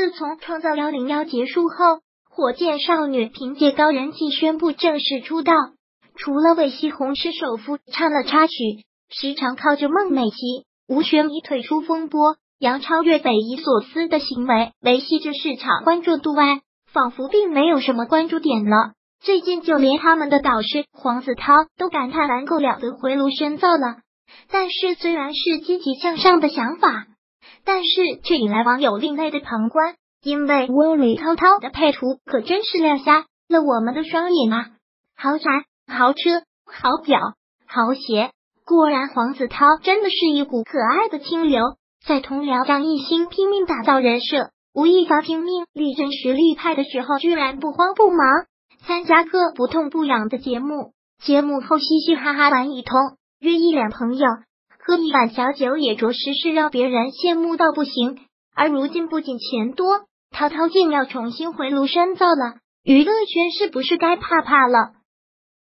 自从创造幺零幺结束后，火箭少女凭借高人气宣布正式出道。除了为西红柿首富唱了插曲，时常靠着孟美岐、吴宣仪退出风波，杨超越匪夷所思的行为维系着市场关注度外，仿佛并没有什么关注点了。最近就连他们的导师黄子韬都感叹玩够了的回炉深造了。但是虽然是积极向上的想法。但是却引来网友另类的旁观，因为李涛涛的配图可真是亮瞎了我们的双眼啊！豪宅、豪车、好表、豪鞋，果然黄子韬真的是一股可爱的清流。在同僚张艺兴拼命打造人设，吴亦凡拼命力争实力派的时候，居然不慌不忙参加个不痛不痒的节目，节目后嘻嘻哈哈玩一通，约一两朋友。喝一碗小酒也着实是让别人羡慕到不行，而如今不仅钱多，涛涛竟要重新回炉深造了，娱乐圈是不是该怕怕了？